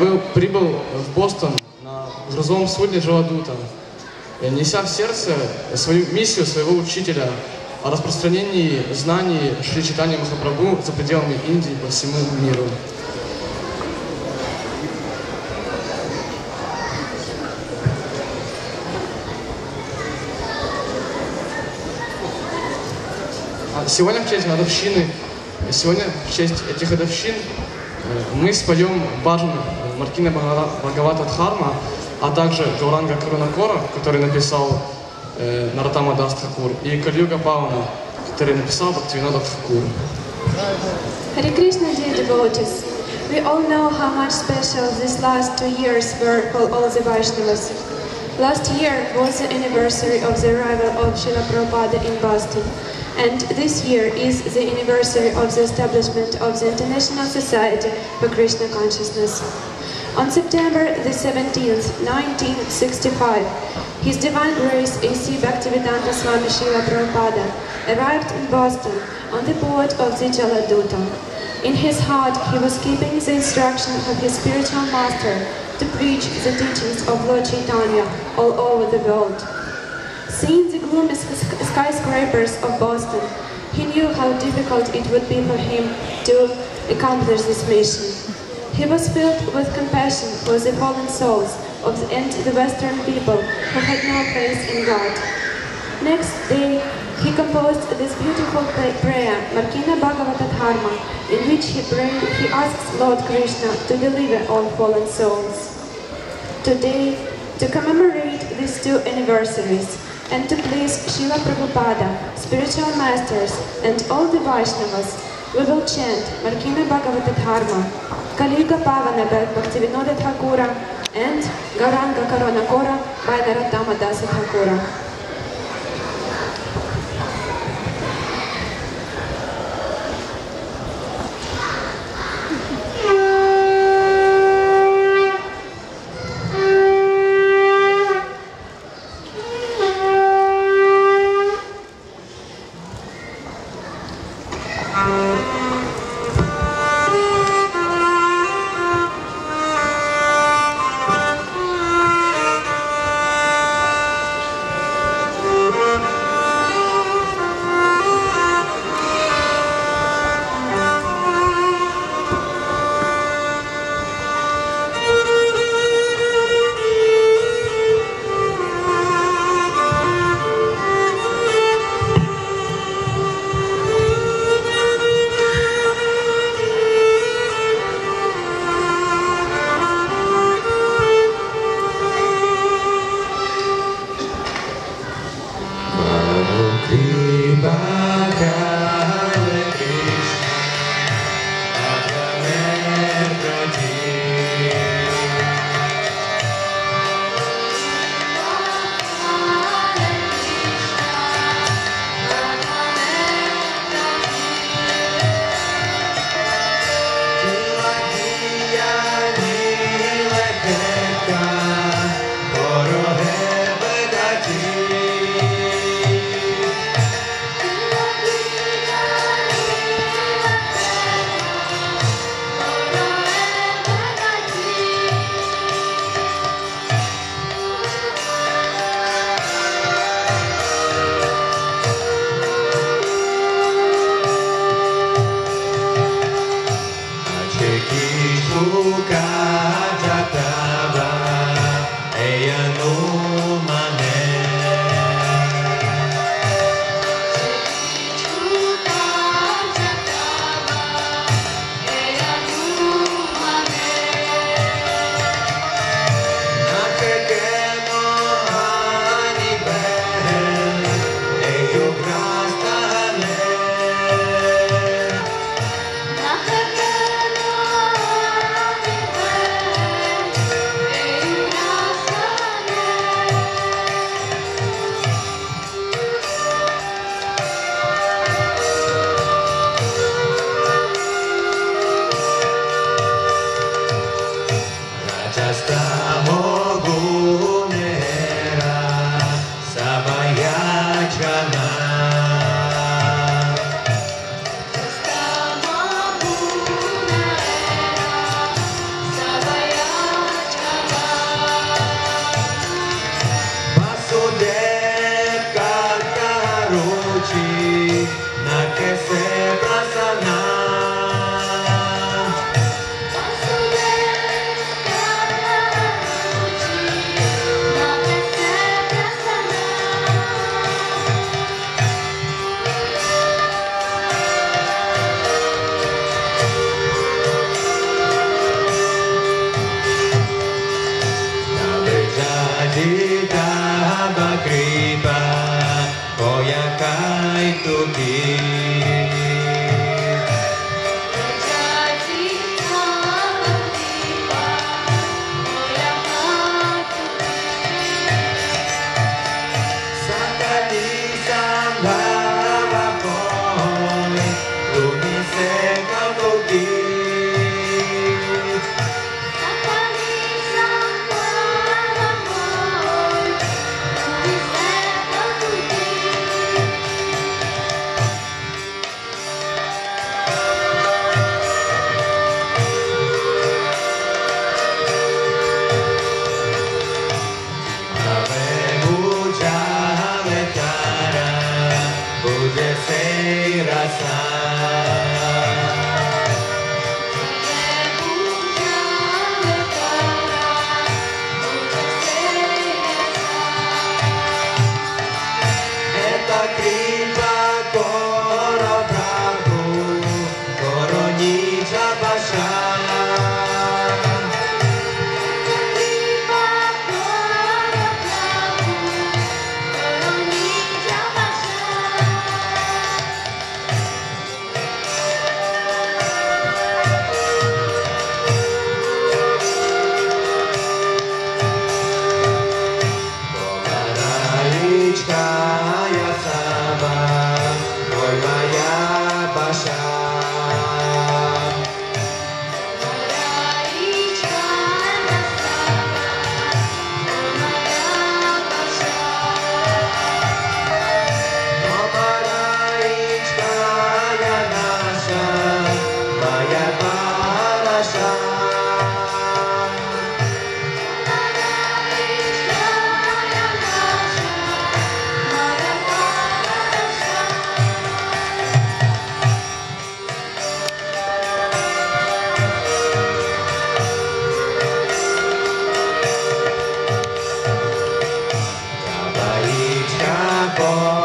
Был, прибыл в Бостон на грузовом судне Джоадута, неся в сердце свою миссию своего учителя о распространении знаний Шри Читания Махапрабху за пределами Индии по всему миру. А Сегодня в честь годовщины, сегодня в честь этих годовщин мы споем баджан Маркина Бхагавата Дхарма, а также Гауранга Карунакора, который написал э, Наратама Дас Тхакур, и Кальюга Павана, который написал Бхактивинода Тхакур. Hare Krishna, dear devotees. We all know how much special these last two years were for all the Vaishnavas. Last year was the anniversary of the arrival of Srila Prabhupada in Boston, and this year is the anniversary of the establishment of the International Society for Krishna Consciousness. On September the 17th, 1965, His Divine Grace A.C. Bhaktivedanta Swami Srila Prabhupada arrived in Boston on the board of the Jaladuta. In his heart, he was keeping the instruction of his spiritual master to preach the teachings of Lord Chaitanya all over the world. Seeing the gloomy skyscrapers of Boston, he knew how difficult it would be for him to accomplish this mission. He was filled with compassion for the fallen souls of the, and the Western people who had no faith in God. Next day, he composed this beautiful prayer, Markina Bhagavata Dharma, in which he, he asks Lord Krishna to deliver all fallen souls. Today, to commemorate these two anniversaries and to please Srila Prabhupada, spiritual masters, and all the Vaishnavas, we will chant Markina Bhagavata Dharma, Kaliga Pavana Bhaktivinoda Thakura, and Gauranga Karona Kora by Narottama Dasa Thakura. Allah.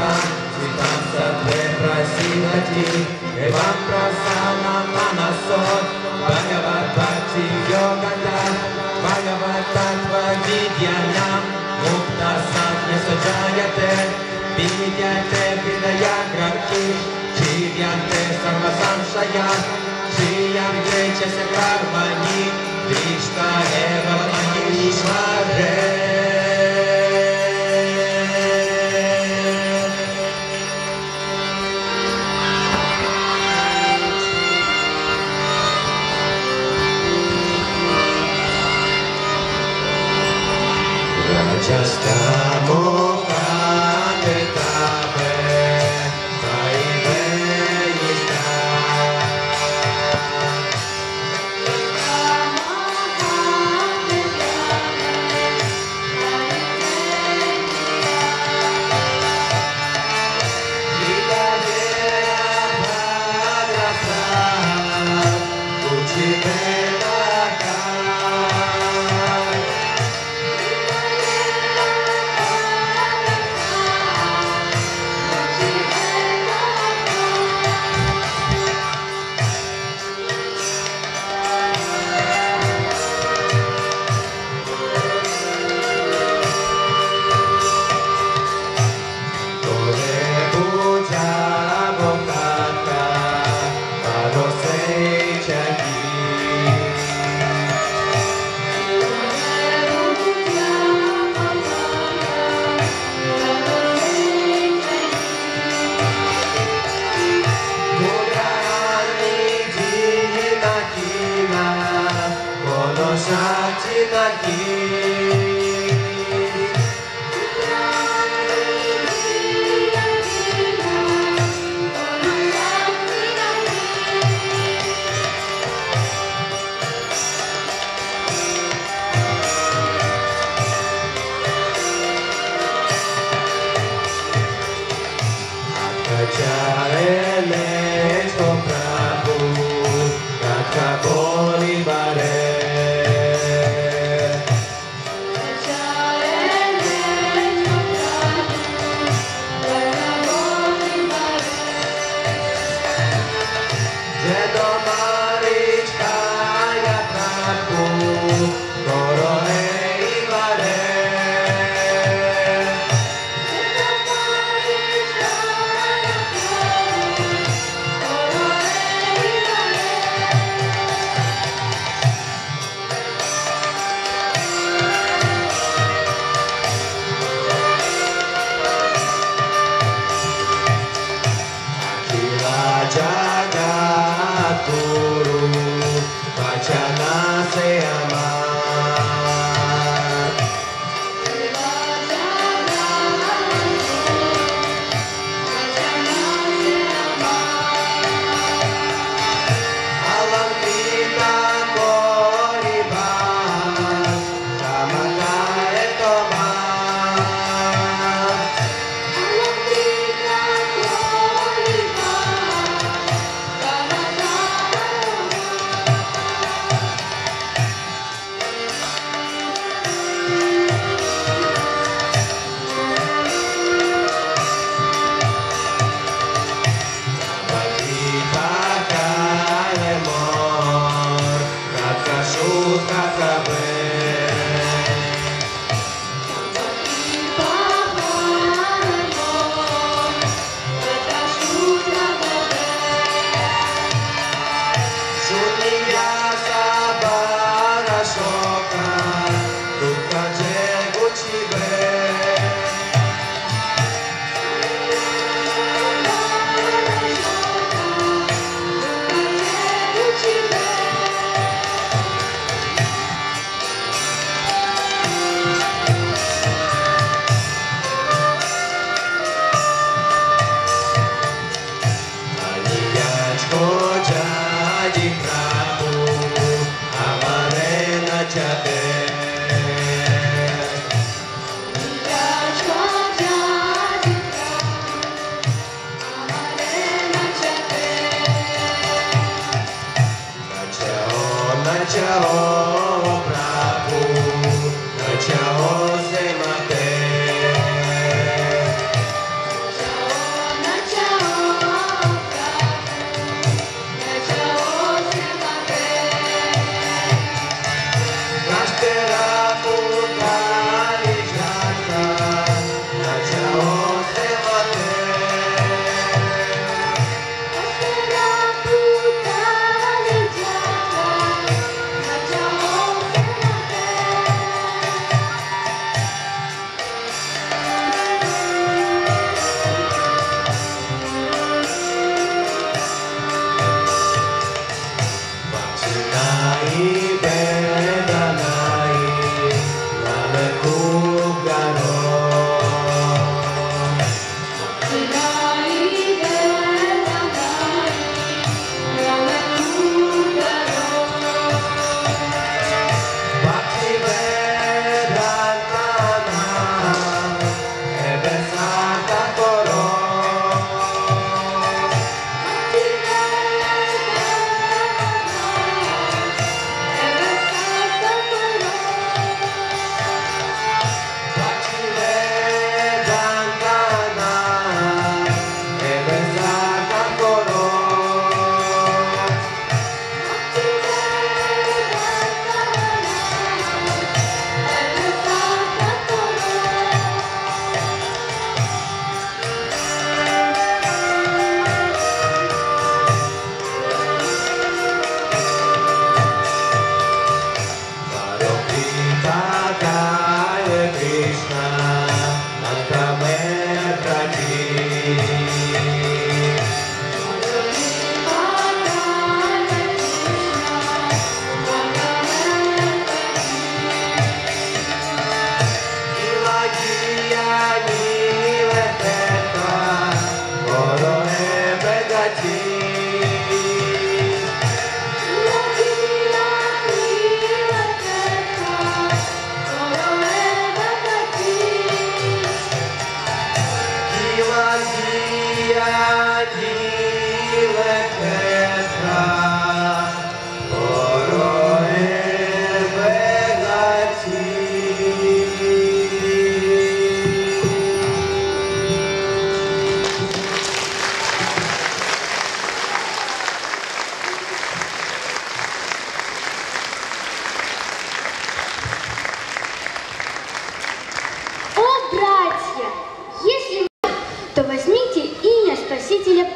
Ci passa per prasinati prasana mana sol Bhagavata ci yoga da Bhagavata tva vidya nam te Vidya te vidaya grakhi Chivya te karmani Vishta eva Yeah,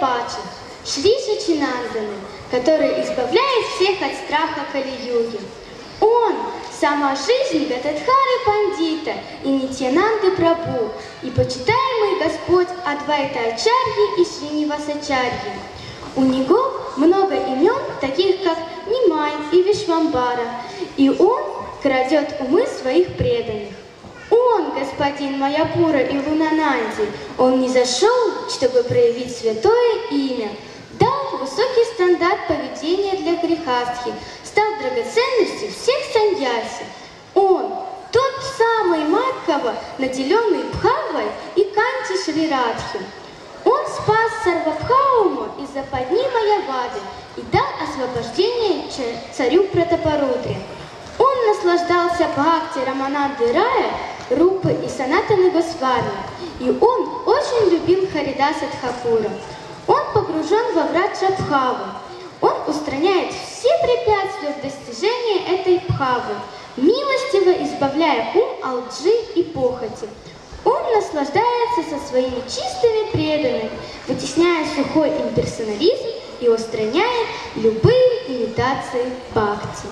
Пача, Шри Шачинанданы, который избавляет всех от страха Кали-юги. Он – сама жизнь Гатадхары Пандита и Нитьянанды Прабу, и почитаемый Господь Адвайта Ачарьи и Шринивасачарьи. У него много имен, таких как Нимай и Вишвамбара, и он крадет умы своих преданных. Он, господин Майяпура и Лунананди, он не зашел, чтобы проявить святое имя, дал высокий стандарт поведения для грехастхи, стал драгоценностью всех саньяси. Он, тот самый Маркова, наделенный Бхавой и Канти Шрирадхи. Он спас Сарвабхауму из западни Маявады и дал освобождение царю Пратапарудре. Он наслаждался Бхакти Рамананды Рая, Рупы и Санатаны Госвами, и он очень любил Харидаса Тхакура. Он погружен во врат Шабхавы. Он устраняет все препятствия в достижении этой Бхавы, милостиво избавляя ум лжи и похоти. Он наслаждается со своими чистыми преданными, вытесняя сухой имперсонализм и устраняет любые имитации бхакти.